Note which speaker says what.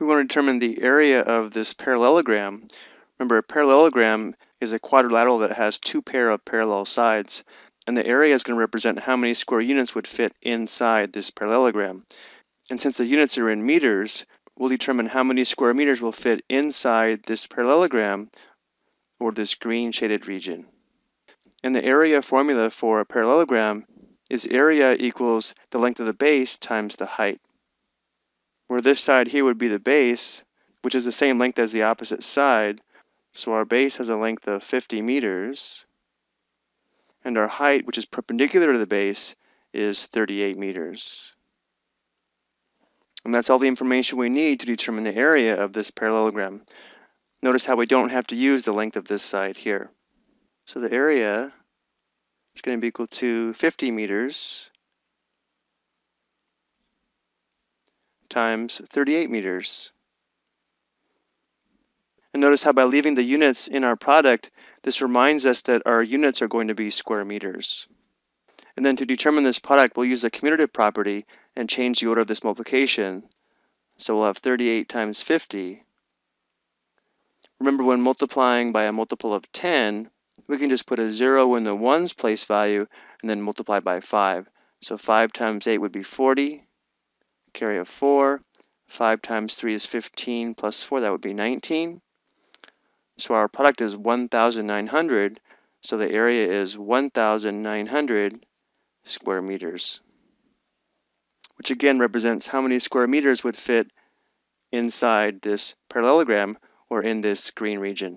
Speaker 1: we want to determine the area of this parallelogram. Remember, a parallelogram is a quadrilateral that has two pair of parallel sides, and the area is going to represent how many square units would fit inside this parallelogram. And since the units are in meters, we'll determine how many square meters will fit inside this parallelogram or this green shaded region. And the area formula for a parallelogram is area equals the length of the base times the height where this side here would be the base, which is the same length as the opposite side. So our base has a length of 50 meters, and our height, which is perpendicular to the base, is 38 meters. And that's all the information we need to determine the area of this parallelogram. Notice how we don't have to use the length of this side here. So the area is going to be equal to 50 meters times 38 meters. And notice how by leaving the units in our product, this reminds us that our units are going to be square meters. And then to determine this product, we'll use the commutative property and change the order of this multiplication. So we'll have 38 times 50. Remember when multiplying by a multiple of 10, we can just put a 0 in the ones place value and then multiply by 5. So 5 times 8 would be 40 carry a 4. 5 times 3 is 15 plus 4, that would be 19. So our product is 1,900, so the area is 1,900 square meters, which again represents how many square meters would fit inside this parallelogram or in this green region.